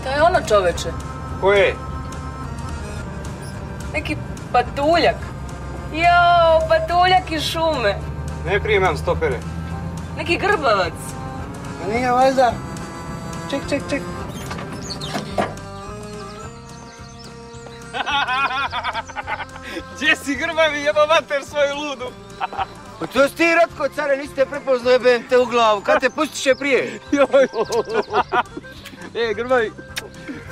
Šta je ono čoveče? Ko je? Neki patuljak. Jao, patuljak iz šume. Ne primam stopere. Neki grbavac. A nije valjda? Ček, ček, ček. Gdje si grbavi jeba mater svoju ludu? Pa to si ti, Ratko, care, niste prepoznao jebem te u glavu. Kad te pustiše prije? Joj. e, grbavi,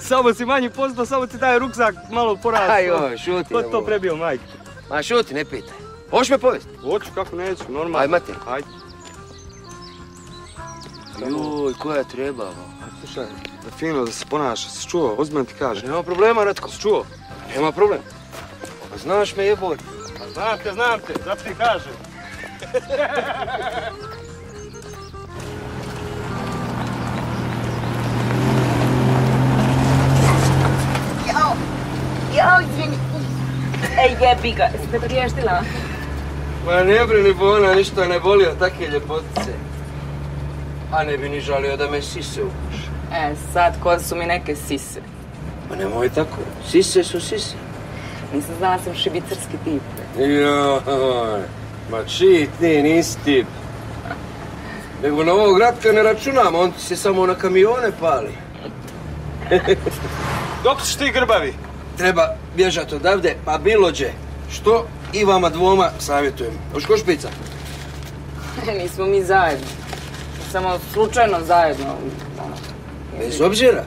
samo si manji posto, samo ti taj ruksak malo porastao. Aj, joj, šuti. Ko to prebio, majke? Ma šuti, ne pitaj. Hoćeš me povesti? Hoću, kako neću, normalno. Aj, mate. Ajde. Joj, koja treba, Slušaj, da fino da se ponaša, si čuo, ozbiljno ti kažem. Nema problema, Ratko. Si čuo? Nema problem. Pa znaš me jeboj. Pa znam te, znam te, zato ti kažem. Ej, jebi ga. Jesi te priještila? Ma ne brini, bo ona ništa ne voli od takve ljepotice. A ne bi ni žalio da me sise ukuše. E, sad ko su mi neke sise. Ma nemoj tako. Sise su sise. Nisam znala sam šibicarski tip. Joj, ma čiji ti nisi tip. Nego na ovog Ratka ne računam, on ti se samo na kamione pali. Dok si ti grbavi? Treba bježat odavde, pa bilo gdje. Što i vama dvoma savjetujem. Hoš ko špica? Nismo mi zajedno. Samo slučajno zajedno. ono. Bez obzira.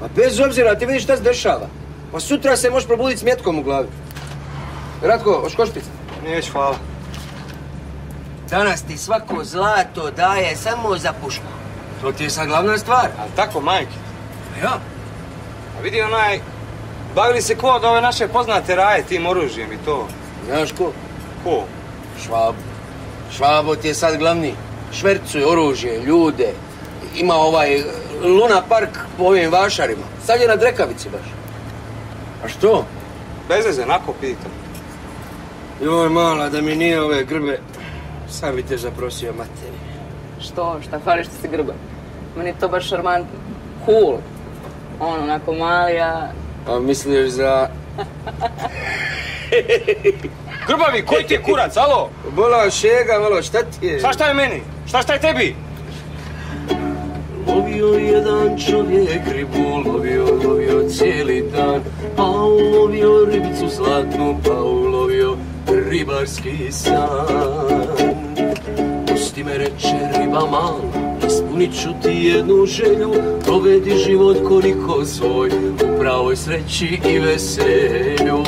Pa bez obzira, ti vidiš šta se dešava. Pa sutra se možeš probuditi s mjetkom u glavi. Ratko, hoš ko špica? Neću, hvala. Danas ti svako zlato daje samo za pušku. To ti je sad glavna stvar. Ali tako, majke. Ja? A vidi onaj, bavili se ko od ove naše poznate raje tim oružjem i to. Znaš ko? Ko? Švab. Švabo ti je sad glavni. Švercuje oružje, ljude. Ima ovaj e, Luna Park po ovim vašarima. Sad je na drekavici baš. A što? Bez veze, nako pitam. Joj, mala, da mi nije ove grbe, sam bi te zaprosio materi. Što? Šta fališ što si grba? Meni je to baš šarmantno. Cool. On onako mali, a... A misliš za... Grbavi, koji ti je kurac, alo? Bola šega, malo, šta ti je? Šta šta je meni? Šta šta je tebi? Lovio jedan čovjek ribu, lovio, lovio cijeli dan, pa ulovio ribicu zlatnu, pa ulovio ribarski san. Pusti me reče riba mala, ispunit ću ti jednu želju, provedi život koliko svoj, u pravoj sreći i veselju.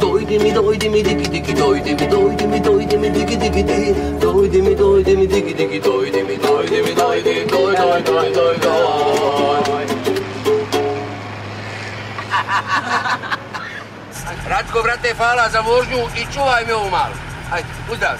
Dojdi mi, dojdi mi, digi, digi, dojdi mi, dojdi mi, dojdi mi, digi, digi, di. Dojdi mi, dojdi mi, digi, digi, dojdi mi, dojdi mi, dojdi, doj, doj, doj, doj, doj. Ratko, brate, hvala za vožnju i čuvaj me ovu malu. Ajde, uzdrav.